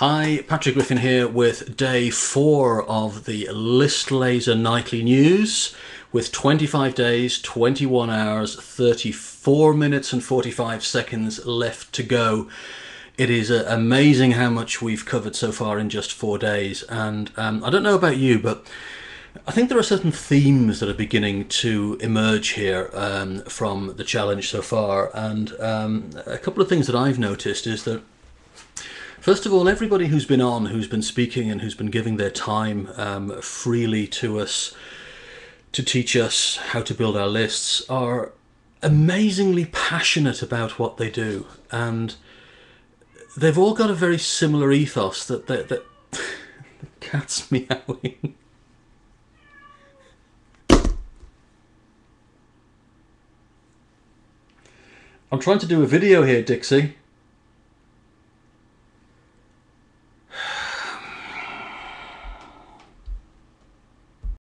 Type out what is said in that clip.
Hi, Patrick Griffin here with day four of the List Laser Nightly News with 25 days, 21 hours, 34 minutes, and 45 seconds left to go. It is uh, amazing how much we've covered so far in just four days, and um, I don't know about you, but I think there are certain themes that are beginning to emerge here um, from the challenge so far, and um, a couple of things that I've noticed is that First of all, everybody who's been on, who's been speaking, and who's been giving their time um, freely to us to teach us how to build our lists are amazingly passionate about what they do. And they've all got a very similar ethos that, that, that the cat's meowing. I'm trying to do a video here, Dixie.